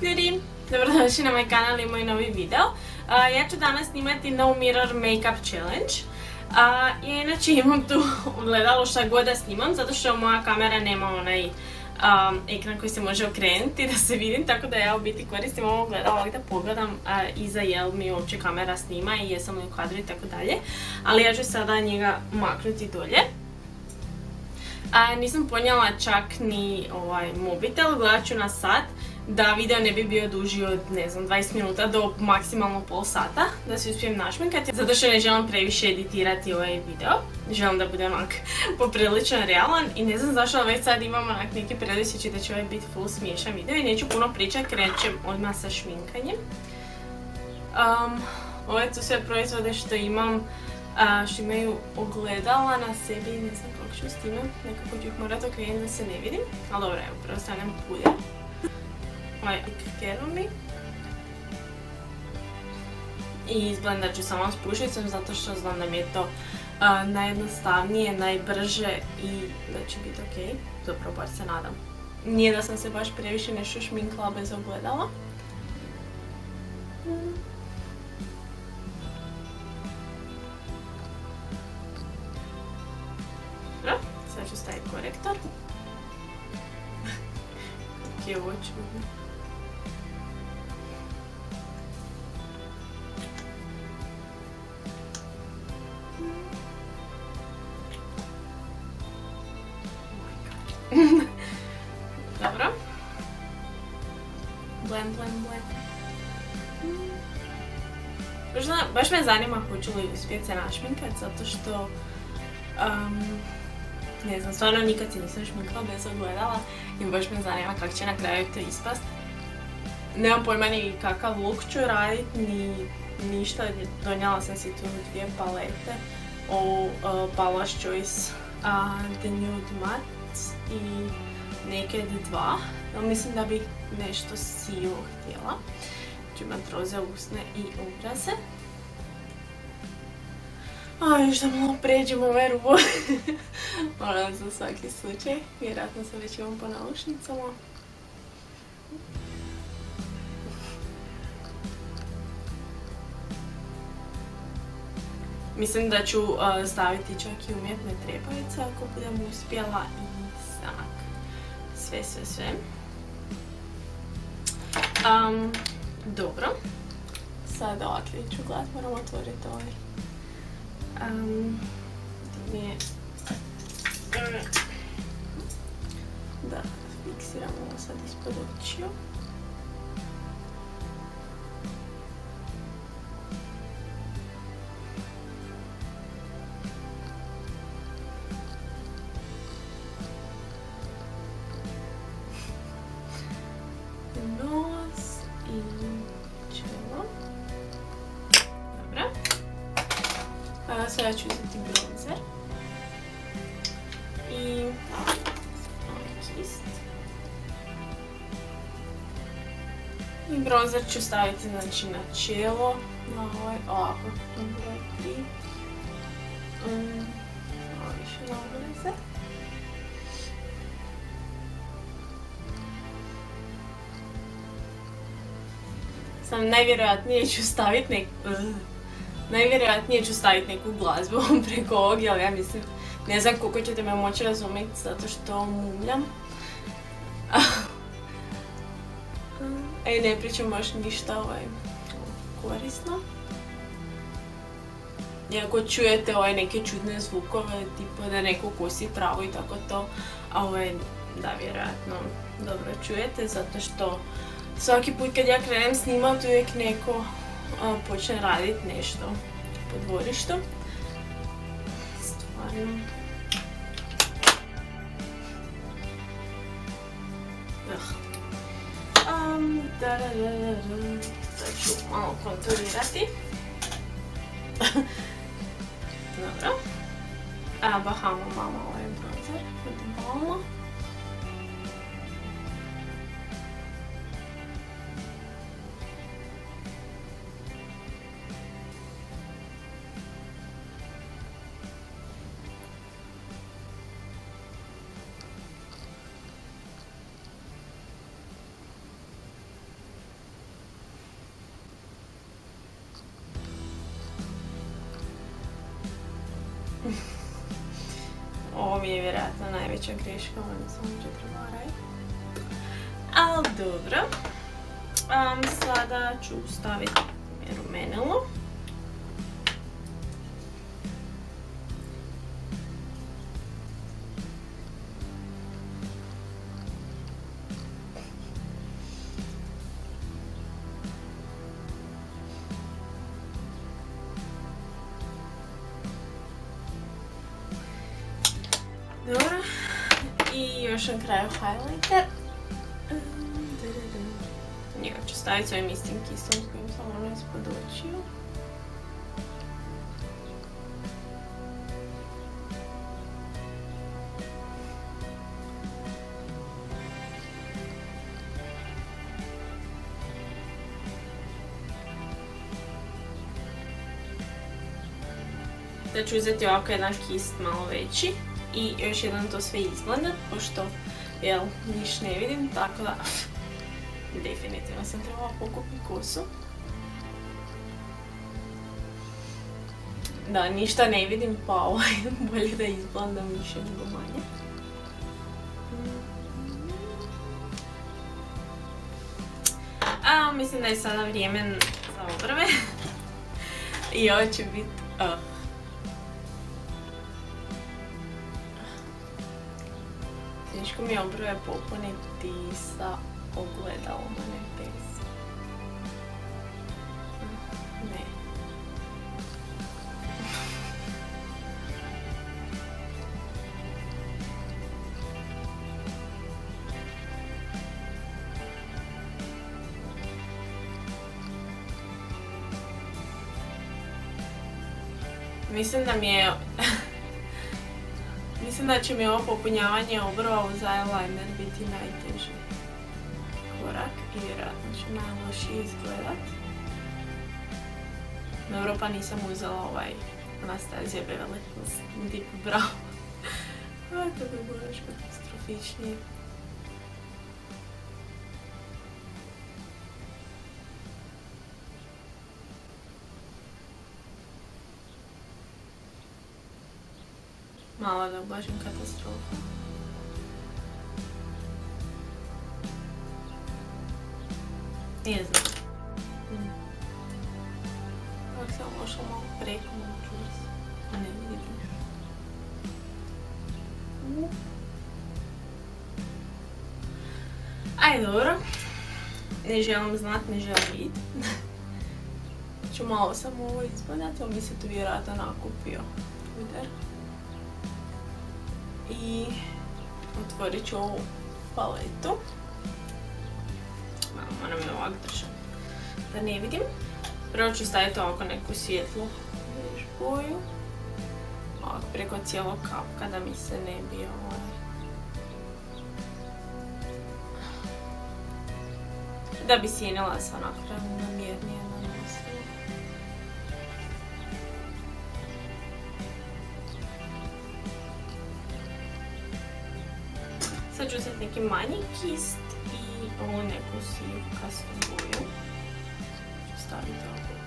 Ćao ljudi! Dobrodošli na moj kanal i moj novi video. ja ću danas snimati No Mirror Makeup Challenge. ja inače imam tu ogledalo šta god da snimam, zato što moja kamera nema onaj ekran koji se može okrenuti da se vidim, tako da ja u biti koristim ovo ogledalo da pogledam iza jel mi uopće kamera snima i jesam li u kadru i tako dalje. Ali ja ću sada njega maknuti dolje. nisam ponijela čak ni ovaj mobitel, gledat ću na sat da video ne bi bio duži od, ne znam, 20 minuta do maksimalno pol sata, da se uspijem našminkati, zato što ne želim previše editirati ovaj video. Želim da bude onak poprilično realan i ne znam zašto već sad imam onak neki predosjeći da će ovaj biti full smiješan video i neću puno pričat, krećem odmah sa šminkanjem. ove su sve proizvode što imam, što imaju ogledala na sebi, ne znam kako ću s time, nekako ću ih morat okrenuti da se ne vidim, ali dobro, evo, prvo stavljam ovaj kerumi. I izblendat ću samo s pušicom zato što znam da mi je to najjednostavnije, najbrže i da će biti ok. Dobro, bar se nadam. Nije da sam se baš previše nešto šminkala bez ogledala. Dobro, sad ću staviti korektor. Kak je ovo Baš, me zanima hoću li uspjeti se našminkat, zato što... ne znam, stvarno nikad se nisam šminkala bez ogledala i baš me zanima kako će na kraju to ispast. Nemam pojma ni kakav look ću radit, ni ništa. Donijela sam si tu dvije palete. O uh, Choice The Nude Matte i Naked 2. Mislim da bih nešto sivo htjela. Ću imat roze usne i obraze. A još da malo pređemo ove rubo. Moram za svaki slučaj. Vjerojatno se već imam po naušnicama. Mislim da ću staviti čak i umjetne trepavice ako budem uspjela i sve, sve, sve. dobro. Sada ovakve ću moram otvoriti ovaj. Da, fiksiramo ovo sad očiju. Sada ću uzeti bronzer. I. I bronzer ću staviti na čelo, na ovaj, ovako, broj 3. Um, ovo više na. Sam najvjerojatnije ću staviti nek... Najvjerojatnije ću staviti neku glazbu preko ovog, ali ja mislim, ne znam koliko ćete me moći razumjeti zato što mumljam. Ej, ne pričam baš ništa ovaj, korisno. Iako čujete ovaj neke čudne zvukove, tipa da neko kosi travu i tako to, a ovaj, da, vjerojatno dobro čujete, zato što svaki put kad ja krenem snimat uvijek neko počne raditi nešto po dvorištu. Stvarno. da, da, da, Sad ću malo konturirati. Dobro. A, bahamo malo ovaj bronzer. Malo. Najveća greška, ono sam uđe trebala raditi. Ali dobro. sada ću staviti rumenilo. I još na kraju highlighter. Njega ću staviti s ovim istim kistom s kojim sam ono ispod očiju. Sad ću uzeti ovako jedan kist malo veći i još jedan to sve izgleda, pošto jel, niš ne vidim, tako da definitivno sam trebala pokupiti kosu. Da, ništa ne vidim, pa ovaj, bolje da izblandam više nego manje. A, mislim da je sada vrijeme za obrve. I ovo će biti... Teško mi je obrve popuniti sa ogledalom, a ne bez. Ne. Mislim da mi je Mislim da će mi ovo popunjavanje obrova uz eyeliner biti najteži korak i vjerojatno će najlošije izgledat. Dobro pa nisam uzela ovaj Anastasia Beverly Hills Deep Brow. To bi bilo još katastrofičnije. Malo da ublažim katastrofu. Nije znam. Mm. Ovak sam ošla malo moću ne vidim. Ajde, dobro. Ne želim znat, ne želim vidjeti. Ću malo samo ovo izgledati, ali mi se tu vjerojatno nakupio puder i otvorit ću ovu paletu. Moram je ovak držati da ne vidim. Prvo ću staviti ovako neku svijetlu boju. Ovak preko cijelog kapka da mi se ne bi ovaj... Da bi sjenila se onak namjernije ću uzeti neki manji kist i ovo neku sivu kasnu boju. Staviti ovako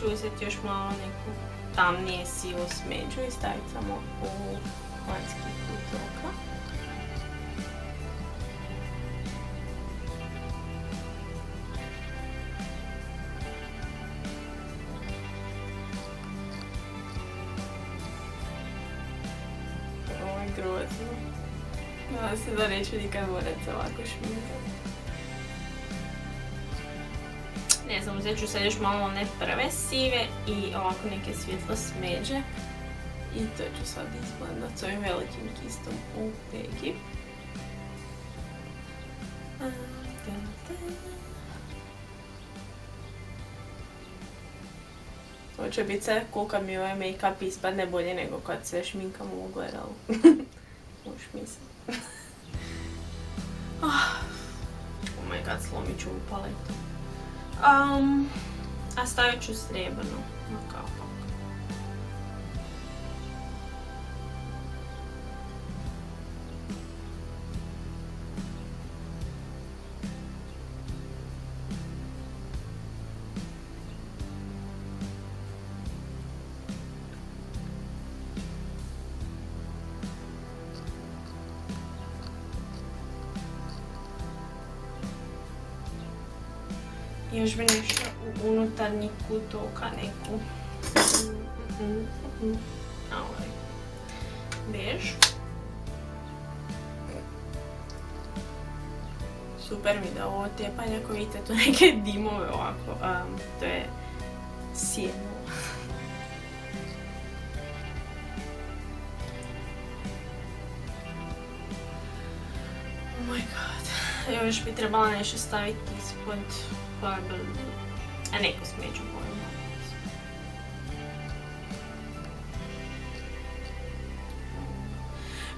ću uzeti još malo neku tamnije sivu smeđu i staviti samo u vanjski kut oka. Ovo je grozno. Nadam se da neću nikad morat se ovako šminkati. Ne znam, uzet ću sad još malo one prve sive i ovako neke svjetlo smeđe. I to ću sad izgledat s ovim velikim kistom u pegi. To će biti sve cool mi ovaj make-up ispadne bolje nego kad se šminkam u ogledalu. Možeš misliti. Ah. oh my god, slomit ću u paletu. Um, a stavit ću srebrno na kapak. Još bi nešto u unutarnji kut oka neku. Ovaj. Bež. Super mi da ovo tjepanje, ako vidite tu neke dimove ovako, to je sjeno. Oh my god. Još bi trebala nešto staviti ispod Pardon. A neko smeđu boju.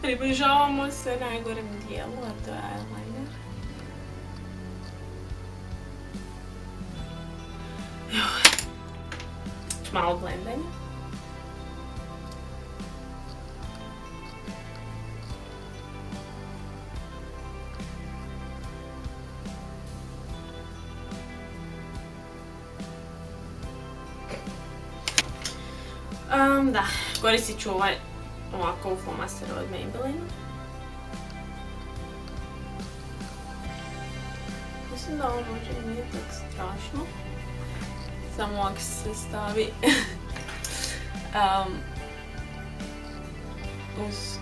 Približavamo se najgorem dijelu, a to je eyeliner. Malo blendanja. Da, koristit ću ovaj ovako u flomaster od Maybelline. Mislim da ovo možda nije tako strašno. Samo ako se stavi um, uz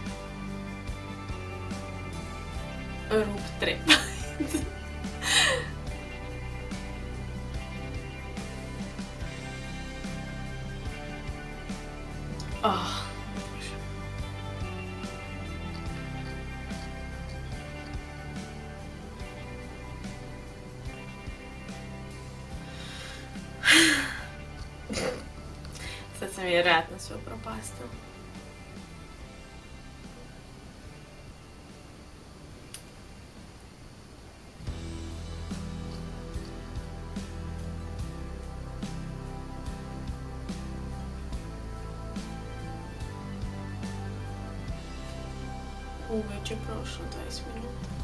rup treba. Sad sam vjerojatno sve propastila. Već je prošlo 20 minuta.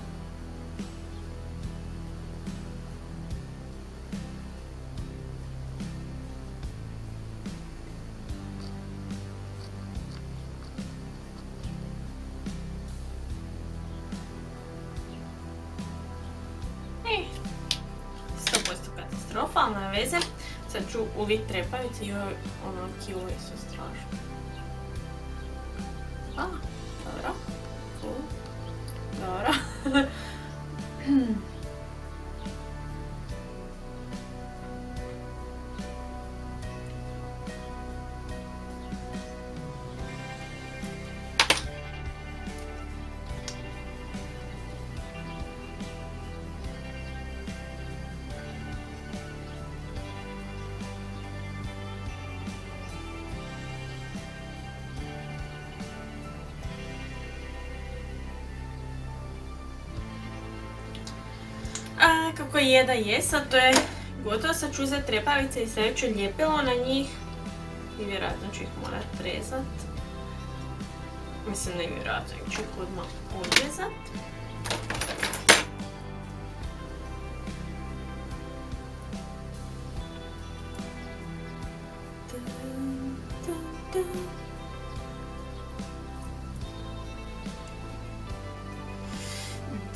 Veze. Sad ću uvijek trepavice i ono kilo je sve kako je da je, sad to je gotovo, sad ću uzeti trepavice i sve ću ljepilo na njih i vjerojatno ću ih morat rezat. Mislim ne vjerojatno ću ih odmah odrezat.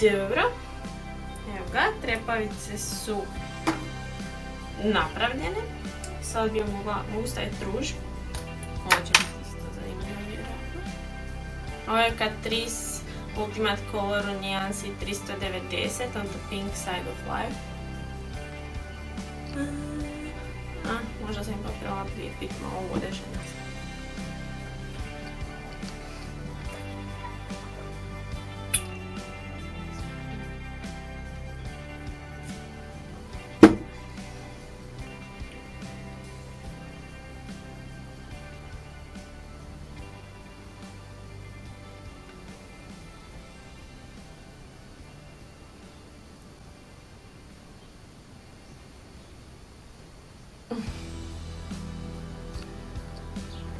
Dobro ga, trepavice su napravljene. Sad bi mogla, mogu staviti ruž. Ovo će biti isto zanimljivo vjerojatno. Ovo je Catrice Ultimate Color u nijansi 390 on the pink side of life. A, možda sam im papirala prije pit malo vode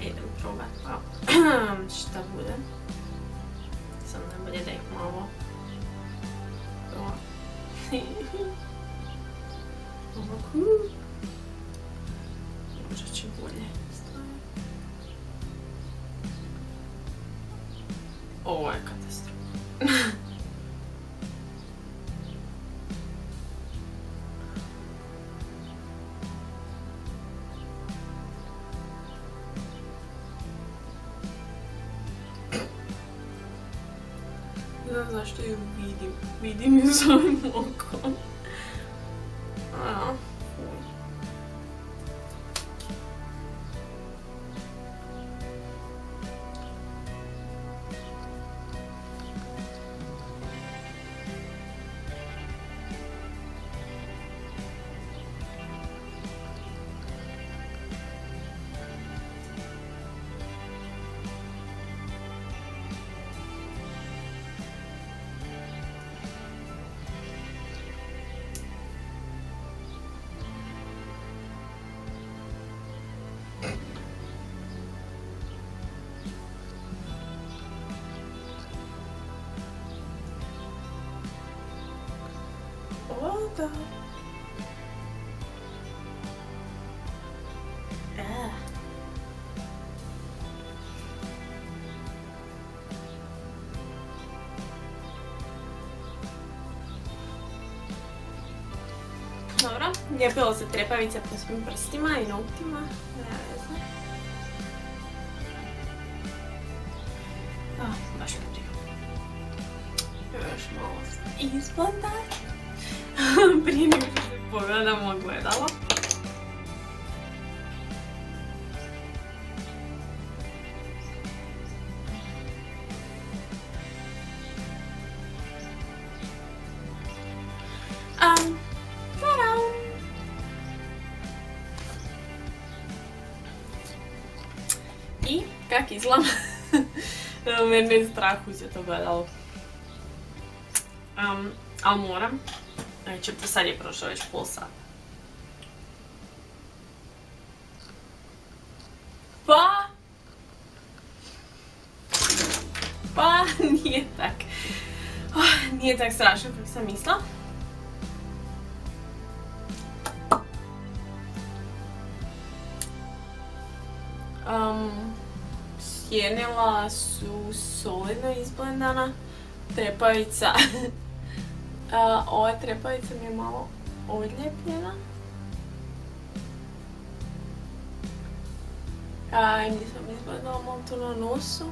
Idem probat pa šta bude. Sam najbolje da ih malo Ovako. Možda Ovo je katastrofa. though. Ugh. Dobro, je bilo se trepavice po svim prstima i noktima, ne znam. Oh, baš Još malo izblandat. Prije nego što pogledamo gledalo. Um! I kak izgleda? Mene je strah uzeti to gledalo. Ali moram. Znači, sad je prošlo već pol sata. Pa... Pa, nije tak. Oh, nije tak strašno kako sam mislila. Um, sjenila su solidno izblendana. Trepavica. Ova trepavica mi je malo odljepljena. A, nisam izgledala malo tu na nosu.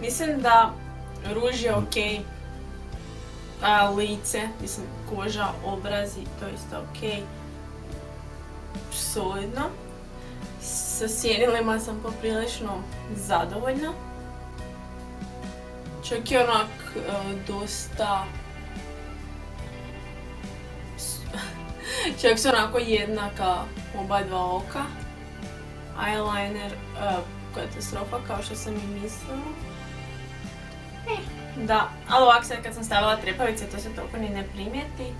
Mislim da ruž je okej. Lice, koža, obrazi, to isto okej. Solidno. Sa sjenilima sam poprilično zadovoljna. Čak i onak e, dosta... Čak su onako jednaka oba dva oka. Eyeliner e, katastrofa kao što sam i mislila. E, da, ali ovak sad kad sam stavila trepavice to se toliko ni ne primijeti.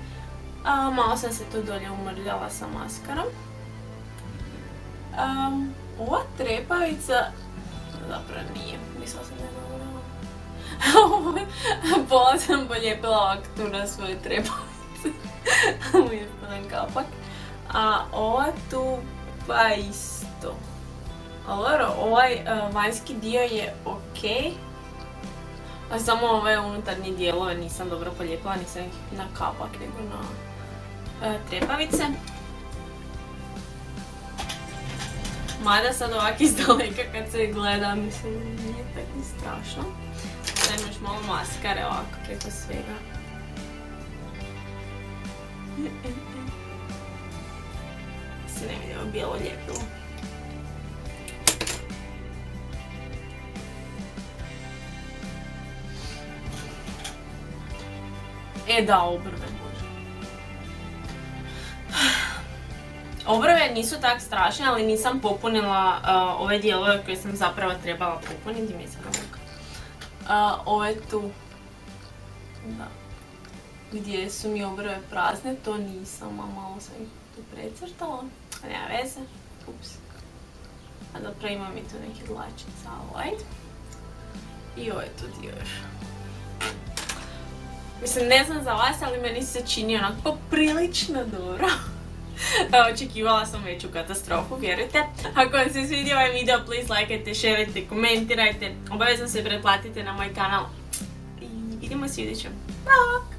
malo sam se tu dolje umrljala sa maskarom. Ova trepavica, zapravo nije, mislila sam da je dobro. Pola sam polijepila ovak tu na svoje trepavice, umjesto na kapak. A ova tu pa isto. Ali dobro, ovaj uh, vanjski dio je ok. A samo ove unutarnje dijelove nisam dobro polijepila, nisam ih na kapak nego na uh, trepavice. Mada sad ovak iz daleka kad se gleda, mislim, nije tako strašno. Sad imaš malo maskare ovako preko svega. Se ne vidimo bijelo ljepilo. E da, obrve. Obrve nisu tak strašne, ali nisam popunila uh, ove dijelove koje sam zapravo trebala popuniti. Mi sam uh, ove tu Da. Gdje su mi obrve prazne, to nisam, a malo sam ih tu precrtala. Nema veze. Ups. A zapravo imam i tu neke dlačice, ajde. I ovaj tu dio još. Mislim, ne znam za vas, ali meni se čini onako poprilično dobro. Očekivala sam veću katastrofu, vjerujte. Ako vam se svidio ovaj video, please lajkajte, šerajte, komentirajte. Obavezno se pretplatite na moj kanal. I vidimo se u idućem. Ćao!